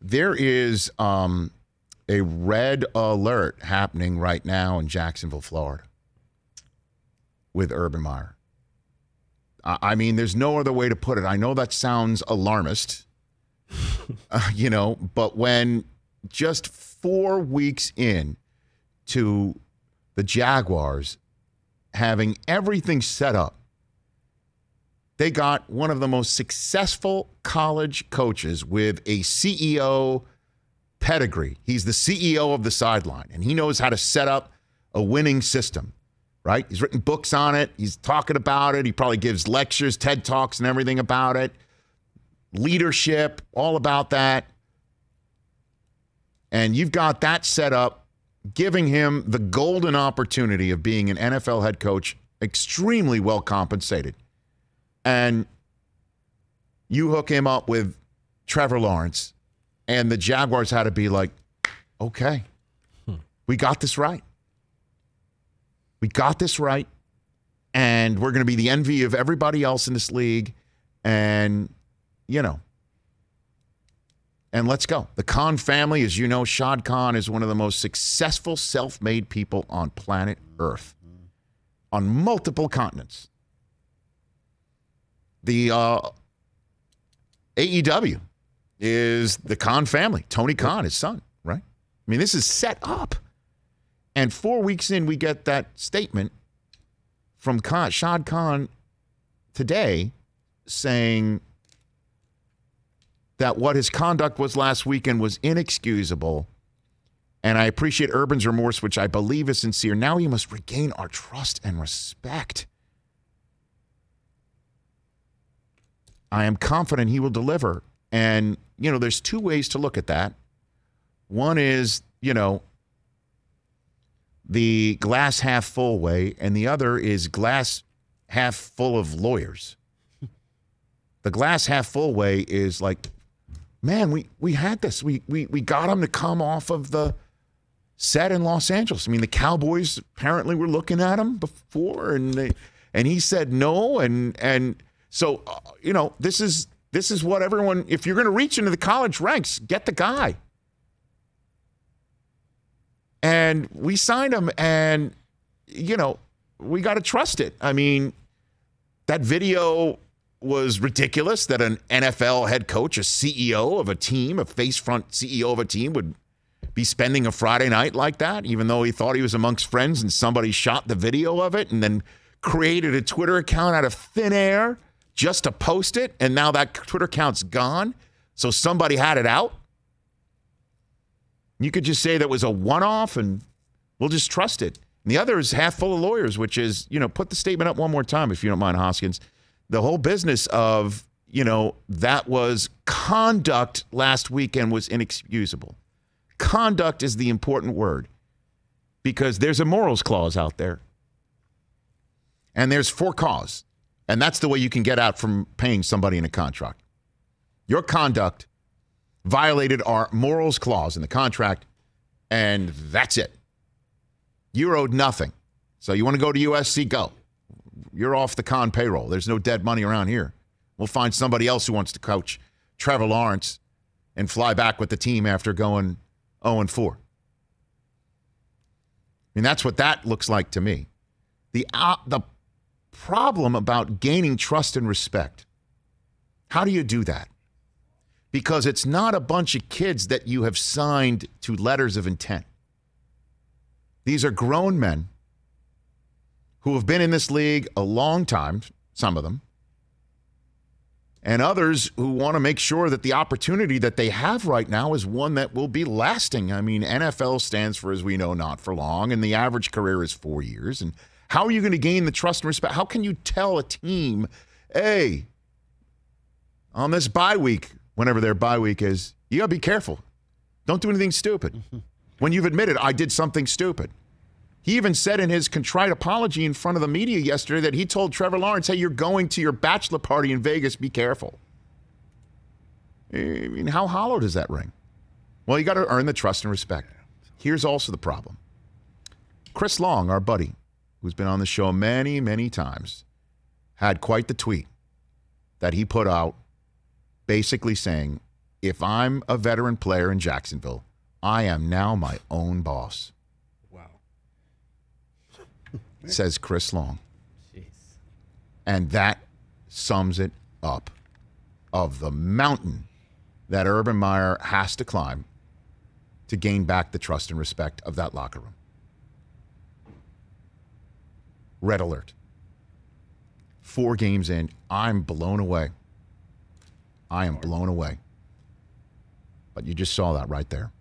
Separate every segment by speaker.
Speaker 1: There is um, a red alert happening right now in Jacksonville, Florida, with Urban Meyer. I mean, there's no other way to put it. I know that sounds alarmist, uh, you know, but when just four weeks in to the Jaguars having everything set up, they got one of the most successful college coaches with a CEO pedigree. He's the CEO of the sideline, and he knows how to set up a winning system, right? He's written books on it, he's talking about it, he probably gives lectures, TED Talks, and everything about it. Leadership, all about that. And you've got that set up, giving him the golden opportunity of being an NFL head coach, extremely well compensated and you hook him up with Trevor Lawrence, and the Jaguars had to be like, okay, we got this right. We got this right. And we're going to be the envy of everybody else in this league. And, you know, and let's go. The Khan family, as you know, Shad Khan is one of the most successful self made people on planet Earth on multiple continents the uh, AEW is the Khan family, Tony Khan, his son, right? I mean, this is set up. And four weeks in, we get that statement from Khan, Shad Khan today saying that what his conduct was last weekend was inexcusable. And I appreciate Urban's remorse, which I believe is sincere. Now he must regain our trust and respect. I am confident he will deliver. And, you know, there's two ways to look at that. One is, you know, the glass half full way, and the other is glass half full of lawyers. the glass half full way is like, man, we, we had this. We, we, we got him to come off of the set in Los Angeles. I mean, the Cowboys apparently were looking at him before, and they, and he said no, and and so, uh, you know, this is this is what everyone. If you're going to reach into the college ranks, get the guy. And we signed him, and you know, we got to trust it. I mean, that video was ridiculous that an NFL head coach, a CEO of a team, a face front CEO of a team would be spending a Friday night like that, even though he thought he was amongst friends and somebody shot the video of it and then created a Twitter account out of thin air just to post it, and now that Twitter account's gone. So somebody had it out. You could just say that was a one off and we'll just trust it. And the other is half full of lawyers, which is, you know, put the statement up one more time if you don't mind, Hoskins. The whole business of, you know, that was conduct last weekend was inexcusable. Conduct is the important word because there's a morals clause out there. And there's for cause. And that's the way you can get out from paying somebody in a contract. Your conduct violated our morals clause in the contract, and that's it. You're owed nothing. So you want to go to USC? Go. You're off the Khan payroll. There's no dead money around here. We'll find somebody else who wants to coach Trevor Lawrence and fly back with the team after going 0 and 4. I mean, that's what that looks like to me. The, uh, the problem about gaining trust and respect. How do you do that? Because it's not a bunch of kids that you have signed to letters of intent. These are grown men who have been in this league a long time, some of them, and others who want to make sure that the opportunity that they have right now is one that will be lasting. I mean, NFL stands for, as we know, not for long, and the average career is four years. And how are you going to gain the trust and respect? How can you tell a team, hey, on this bye week, whenever their bye week is, you got to be careful. Don't do anything stupid. Mm-hmm. when you've admitted, I did something stupid. He even said in his contrite apology in front of the media yesterday that he told Trevor Lawrence, hey, you're going to your bachelor party in Vegas, be careful. I mean, how hollow does that ring? Well, you got to earn the trust and respect. Here's also the problem Chris Long, our buddy, who's been on the show many, many times, had quite the tweet that he put out basically saying if I'm a veteran player in Jacksonville, I am now my own boss.
Speaker 2: Wow.
Speaker 1: says Chris Long.
Speaker 3: Jeez.
Speaker 1: And that sums it up of the mountain that Urban Meyer has to climb to gain back the trust and respect of that locker room. Red alert. Four games in, I'm blown away. I am blown away. But you just saw that right there.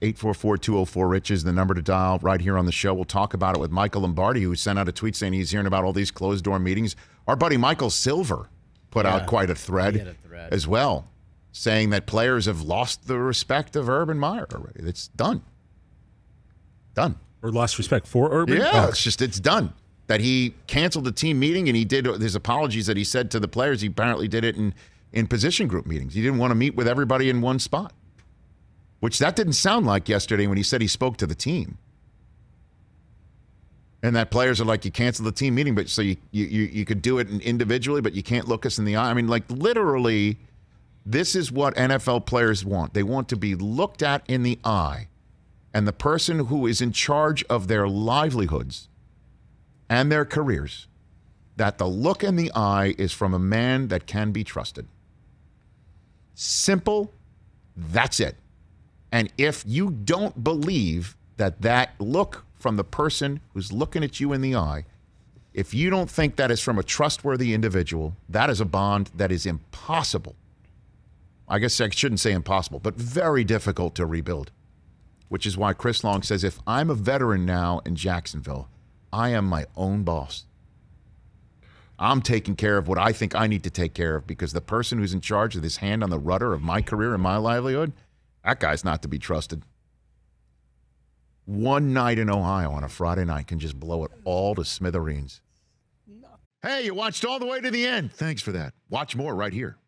Speaker 1: 844 204 Rich is the number to dial right here on the show. We'll talk about it with Michael Lombardi, who sent out a tweet saying he's hearing about all these closed door meetings. Our buddy Michael Silver put
Speaker 3: Yeah,
Speaker 1: out quite a thread,
Speaker 3: a thread.
Speaker 1: as well, saying that players have lost the respect of Urban Meyer already. It's done. Done.
Speaker 2: Or lost respect for Urban?
Speaker 1: Yeah,
Speaker 2: Oh,
Speaker 1: it's just it's done. That he canceled the team meeting and he did his apologies that he said to the players. He apparently did it in in position group meetings. He didn't want to meet with everybody in one spot, which that didn't sound like yesterday when he said he spoke to the team. And that players are like, you cancel the team meeting, but so you you you, you could do it individually, but you can't look us in the eye. I mean, like literally, this is what NFL players want. They want to be looked at in the eye and the person who is in charge of their livelihoods and their careers, that the look in the eye is from a man that can be trusted. Simple, that's it. And if you don't believe that that look from the person who's looking at you in the eye, if you don't think that is from a trustworthy individual, that is a bond that is impossible. I guess I shouldn't say impossible, but very difficult to rebuild which is why Chris Long says if I'm a veteran now in Jacksonville, I am my own boss. I'm taking care of what I think I need to take care of because the person who's in charge of this hand on the rudder of my career and my livelihood, that guy's not to be trusted. One night in Ohio on a Friday night can just blow it all to smithereens. Hey, you watched all the way to the end. Thanks for that. Watch more right here.